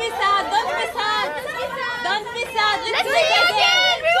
be sad. Don't be sad. Don't be sad. Let's, sing again.